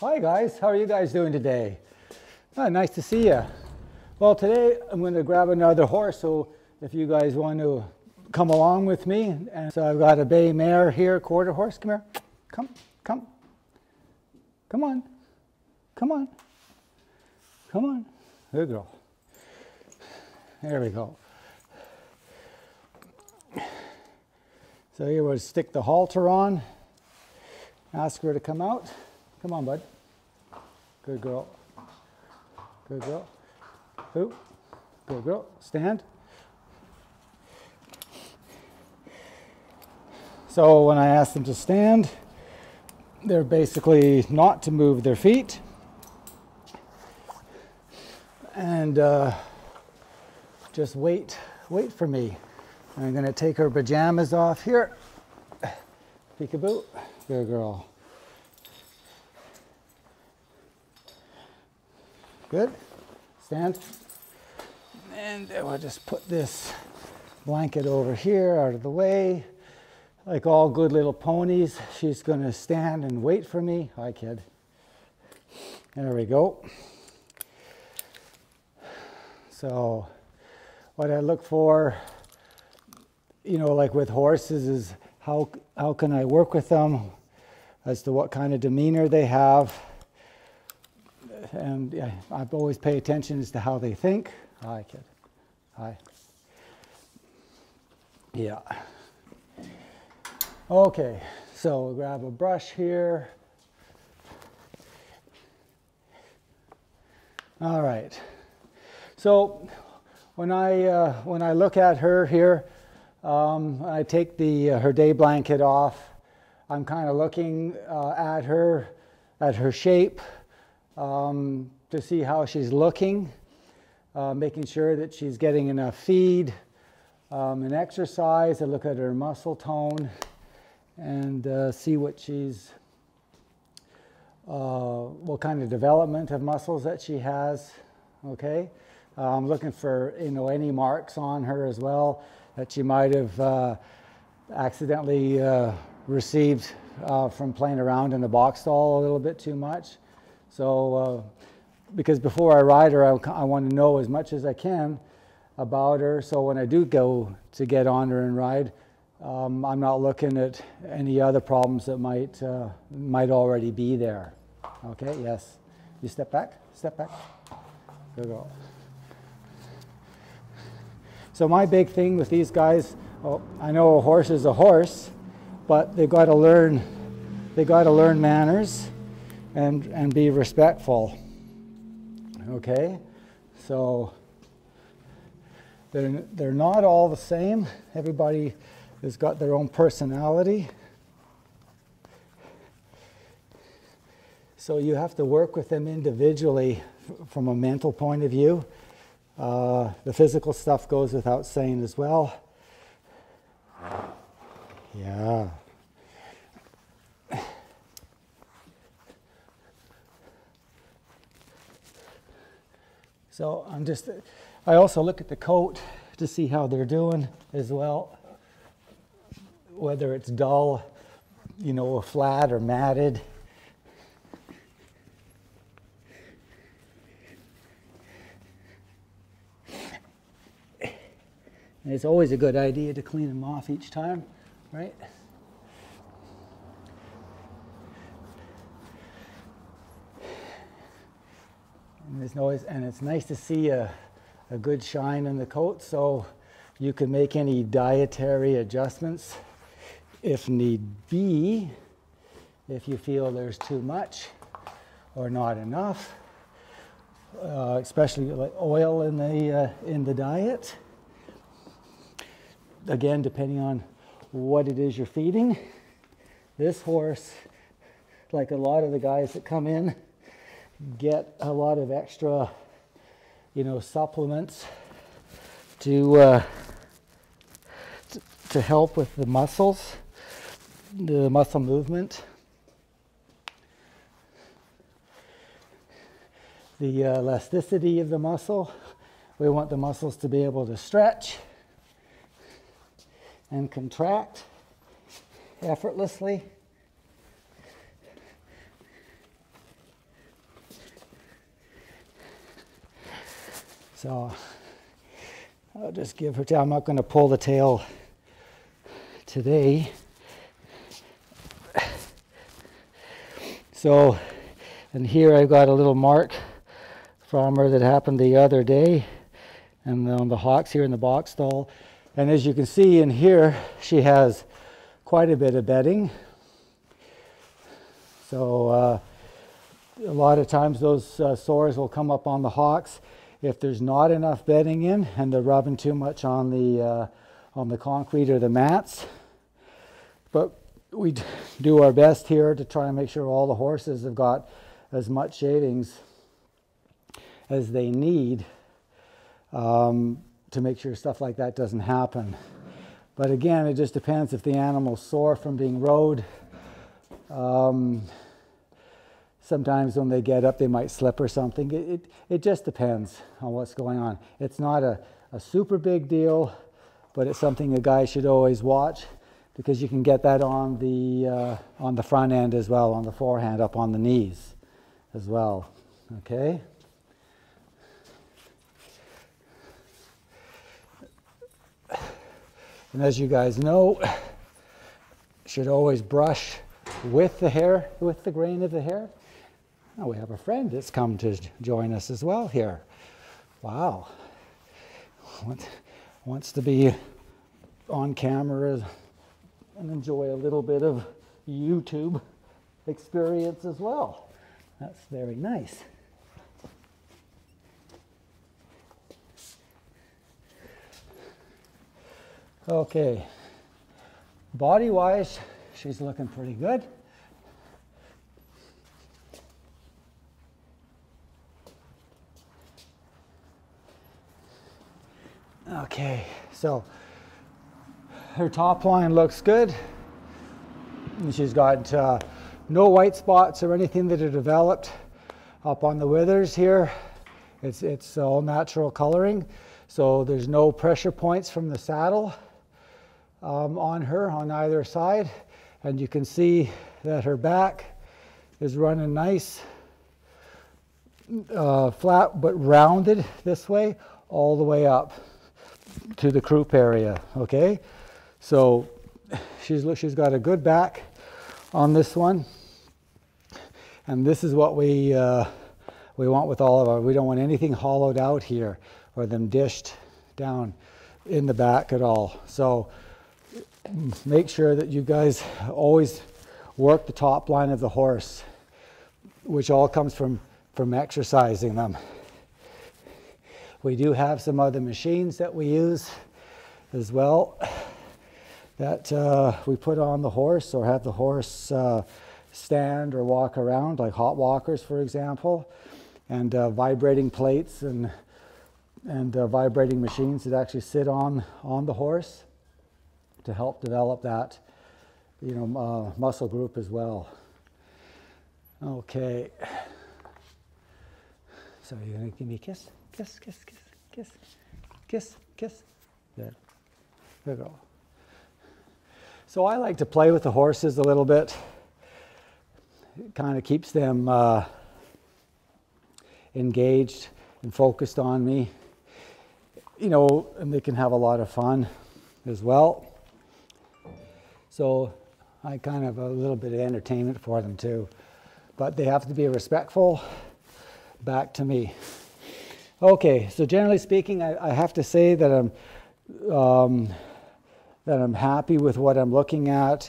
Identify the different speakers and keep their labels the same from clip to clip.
Speaker 1: Hi guys, how are you guys doing today? Oh, nice to see you. Well, today I'm going to grab another horse, so if you guys want to come along with me, and so I've got a bay mare here, quarter horse. Come here, come, come, come on, come on, come on. Good girl. There we go. So here we'll stick the halter on, ask her to come out. Come on, bud. Good girl. Good girl. Who? Good girl. Stand. So when I ask them to stand, they're basically not to move their feet. And uh, just wait, wait for me. I'm going to take her pajamas off here. Peekaboo. Good girl. Good. Stand. And uh, we'll just put this blanket over here out of the way. Like all good little ponies, she's going to stand and wait for me. Hi, kid. There we go. So, what I look for, you know, like with horses, is how, how can I work with them as to what kind of demeanor they have and yeah, I've always pay attention as to how they think. Hi, kid. Hi. Yeah. Okay, so we'll grab a brush here. All right. So when I uh, when I look at her here, um, I take the uh, her day blanket off. I'm kind of looking uh, at her, at her shape, um, to see how she's looking, uh, making sure that she's getting enough feed um, and exercise. I look at her muscle tone and uh, see what she's, uh, what kind of development of muscles that she has. Okay, uh, I'm looking for you know any marks on her as well that she might have uh, accidentally uh, received from playing around in the box stall a little bit too much. So, uh, because before I ride her, I, I want to know as much as I can about her. So when I do go to get on her and ride, um, I'm not looking at any other problems that might uh, might already be there. Okay. Yes. You step back. Step back. Good girl. So my big thing with these guys, oh, I know a horse is a horse, but they've got to learn. They got to learn manners and, and be respectful. Okay? So they're, they're not all the same. Everybody has got their own personality. So you have to work with them individually from a mental point of view. Uh, the physical stuff goes without saying as well. Yeah. So I'm just, I also look at the coat to see how they're doing as well. Whether it's dull, you know, flat or matted. And it's always a good idea to clean them off each time, right? There's always, and it's nice to see a, a good shine in the coat so you can make any dietary adjustments if need be, if you feel there's too much or not enough, uh, especially like oil in the, uh, in the diet. Again, depending on what it is you're feeding. This horse, like a lot of the guys that come in, get a lot of extra, you know, supplements to, uh, to help with the muscles, the muscle movement. The uh, elasticity of the muscle. We want the muscles to be able to stretch and contract effortlessly. So I'll just give her tail. I'm not going to pull the tail today. So, and here I've got a little mark from her that happened the other day, and on the hocks here in the box stall. And as you can see in here, she has quite a bit of bedding. So uh, a lot of times those uh, sores will come up on the hocks if there's not enough bedding in and they're rubbing too much on the uh, on the concrete or the mats. But we do our best here to try and make sure all the horses have got as much shavings as they need um, to make sure stuff like that doesn't happen. But again, it just depends if the animal's sore from being rode. Um, sometimes when they get up, they might slip or something. It, it, it just depends on what's going on. It's not a, a super big deal, but it's something a guy should always watch because you can get that on the, uh, on the front end as well, on the forehand, up on the knees as well. Okay? And as you guys know, should always brush with the hair, with the grain of the hair. Now we have a friend that's come to join us as well here. Wow. Wants to be on camera and enjoy a little bit of YouTube experience as well. That's very nice. Okay, body wise, she's looking pretty good. Okay, so her top line looks good. She's got uh, no white spots or anything that are developed up on the withers here. It's, it's all natural coloring. So there's no pressure points from the saddle um, on her on either side. And you can see that her back is running nice, uh, flat but rounded this way all the way up to the croup area, okay? So she's, she's got a good back on this one. And this is what we, uh, we want with all of our, we don't want anything hollowed out here or them dished down in the back at all. So make sure that you guys always work the top line of the horse, which all comes from, from exercising them. We do have some other machines that we use as well that uh, we put on the horse or have the horse uh, stand or walk around, like hot walkers, for example, and uh, vibrating plates and, and uh, vibrating machines that actually sit on, on the horse to help develop that you know, uh, muscle group as well. Okay. So you're going to give me a kiss? Kiss, kiss, kiss, kiss, kiss, kiss. There. There we go. So I like to play with the horses a little bit. It kind of keeps them uh, engaged and focused on me. You know, and they can have a lot of fun as well. So I kind of a little bit of entertainment for them too. But they have to be respectful back to me. Okay, so generally speaking, I, I have to say that I'm, um, that I'm happy with what I'm looking at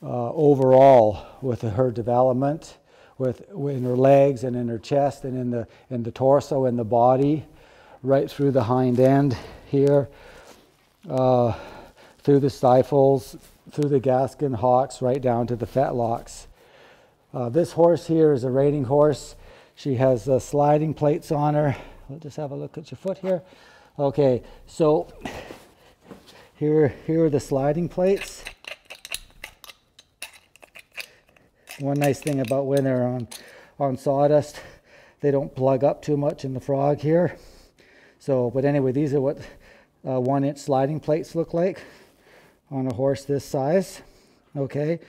Speaker 1: uh, overall with her development, with in her legs and in her chest and in the, in the torso and the body, right through the hind end here, uh, through the stifles, through the Gaskin hocks right down to the fetlocks. Uh, this horse here is a reining horse. She has uh, sliding plates on her. We'll just have a look at your foot here. Okay, so here, here are the sliding plates. One nice thing about when they're on, on sawdust, they don't plug up too much in the frog here. So, but anyway, these are what uh, one inch sliding plates look like on a horse this size. Okay,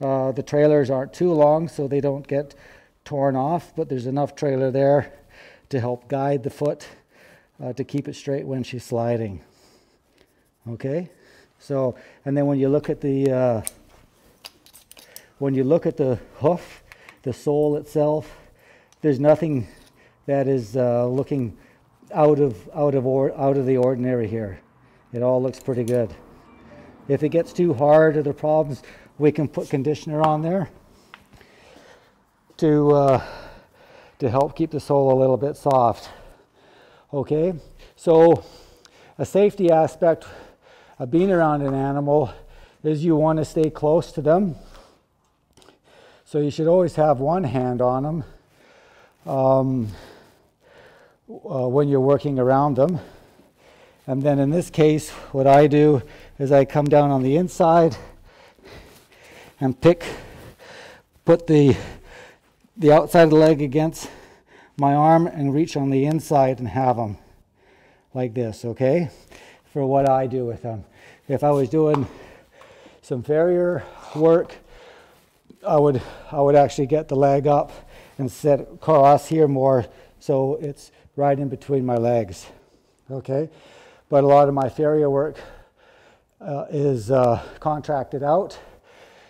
Speaker 1: uh, the trailers aren't too long so they don't get torn off, but there's enough trailer there to help guide the foot uh, to keep it straight when she's sliding. Okay, so and then when you look at the uh, when you look at the hoof, the sole itself, there's nothing that is uh, looking out of out of or, out of the ordinary here. It all looks pretty good. If it gets too hard or the problems, we can put conditioner on there to uh, to help keep the sole a little bit soft. Okay, so a safety aspect of being around an animal is you want to stay close to them. So you should always have one hand on them um, uh, when you're working around them. And then in this case, what I do is I come down on the inside and pick, put the, the outside of the leg against my arm and reach on the inside and have them like this, okay? For what I do with them. If I was doing some farrier work, I would, I would actually get the leg up and set across here more so it's right in between my legs, okay? But a lot of my farrier work uh, is uh, contracted out.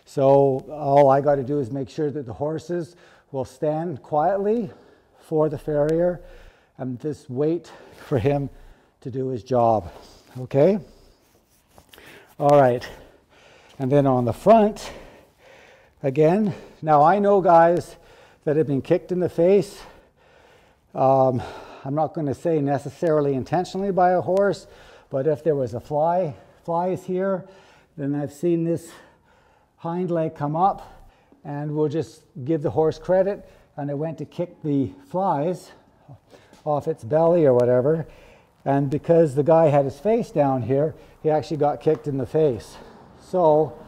Speaker 1: So all I got to do is make sure that the horses will stand quietly for the farrier and just wait for him to do his job. Okay? All right. And then on the front, again, now I know guys that have been kicked in the face. Um, I'm not going to say necessarily intentionally by a horse, but if there was a fly, flies here, then I've seen this hind leg come up and we'll just give the horse credit and it went to kick the flies off its belly or whatever. And because the guy had his face down here, he actually got kicked in the face. So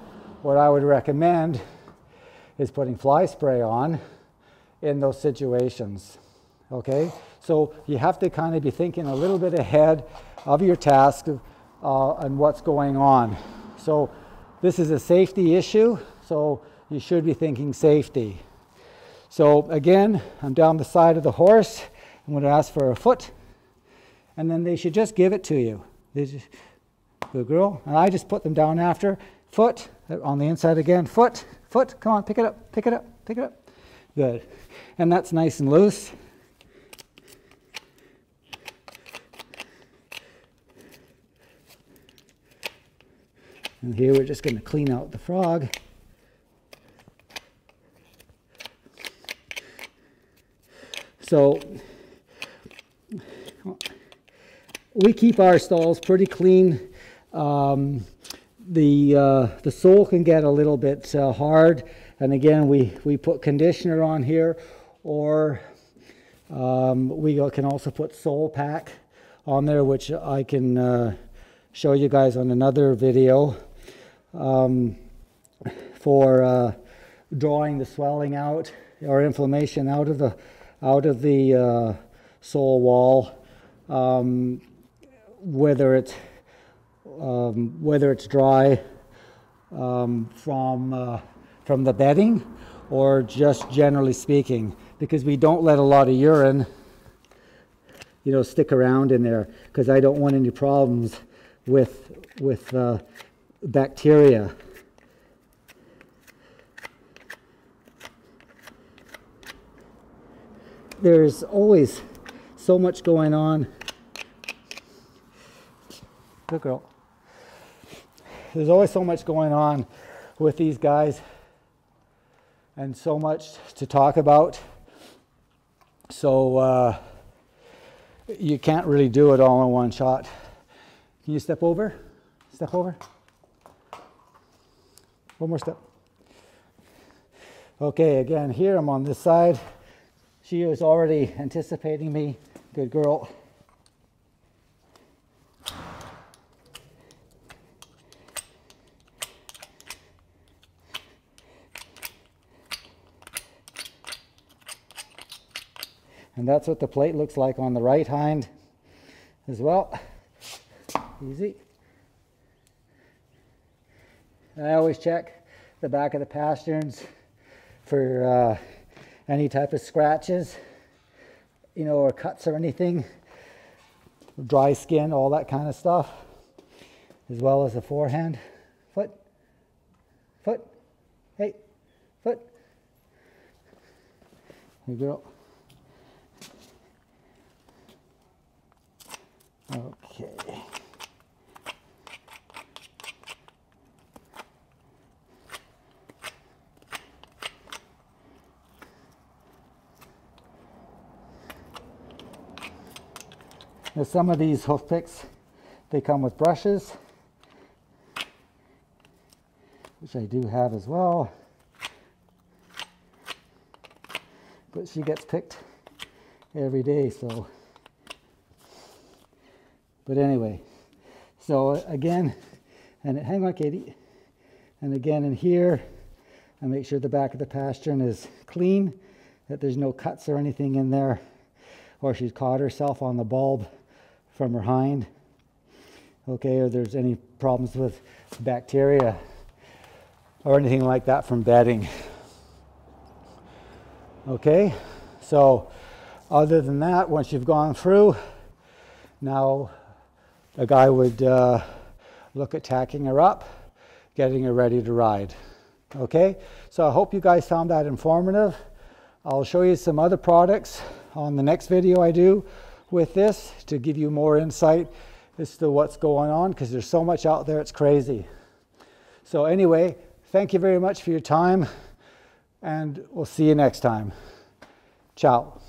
Speaker 1: what I would recommend is putting fly spray on in those situations. Okay? So you have to kind of be thinking a little bit ahead of your task uh, and what's going on. So this is a safety issue, so you should be thinking safety. So again, I'm down the side of the horse. I'm going to ask for a foot, and then they should just give it to you. Just, good girl. And I just put them down after. Foot, uh, on the inside again. Foot, foot, come on, pick it up, pick it up, pick it up. Good. And that's nice and loose. And here we're just going to clean out the frog. So we keep our stalls pretty clean. Um, the, uh, the sole can get a little bit uh, hard. And again, we, we put conditioner on here or um, we can also put sole pack on there, which I can uh, show you guys on another video um, for uh, drawing the swelling out or inflammation out of the out of the uh, sole wall, um, whether it's um, whether it's dry um, from uh, from the bedding or just generally speaking, because we don't let a lot of urine, you know, stick around in there because I don't want any problems with with uh, bacteria. There's always so much going on. Good girl. There's always so much going on with these guys and so much to talk about. So uh, you can't really do it all in one shot. Can you step over? Step over. One more step. Okay, again, here I'm on this side. She is already anticipating me. Good girl. And that's what the plate looks like on the right hind as well. Easy. I always check the back of the pasterns for uh, any type of scratches, you know, or cuts or anything. dry skin, all that kind of stuff, as well as the forehand. Foot, foot, hey, foot. Good girl. Okay. Now some of these hoof picks, they come with brushes, which I do have as well. But she gets picked every day, so. But anyway, so again, and hang on, Katie. And again in here, I make sure the back of the pastern is clean, that there's no cuts or anything in there, or she's caught herself on the bulb from her hind, okay, or there's any problems with bacteria or anything like that from bedding. Okay, so other than that, once you've gone through, now a guy would uh, look at tacking her up, getting her ready to ride. Okay, so I hope you guys found that informative. I'll show you some other products on the next video I do with this to give you more insight as to what's going on because there's so much out there, it's crazy. So, anyway, thank you very much for your time, and we'll see you next time. Ciao.